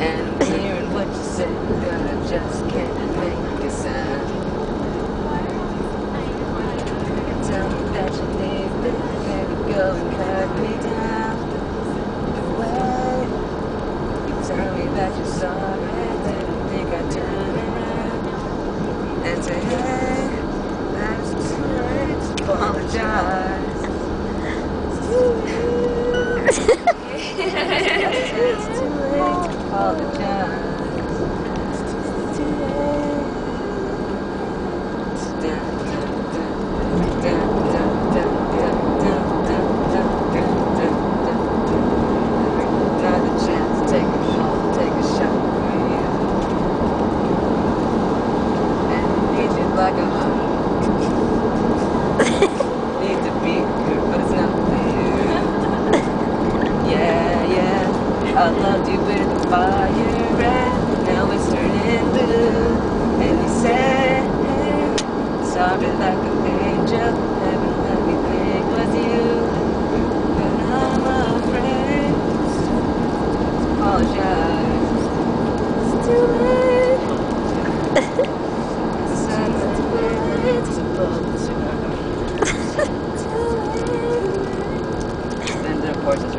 And I'm hearing what you say, but I just can't make a sound. Tell me that you need me, baby, go and cut me down. You tell me that you're sorry, didn't think I'd turn around and say, hey, that's too late to apologize. it's too late all the time. I loved you with the fire red, now it's turning blue. And he said, sorry like an angel, heaven let me think was you. But I'm afraid, apologize, it's too late. it's too late. and of course it's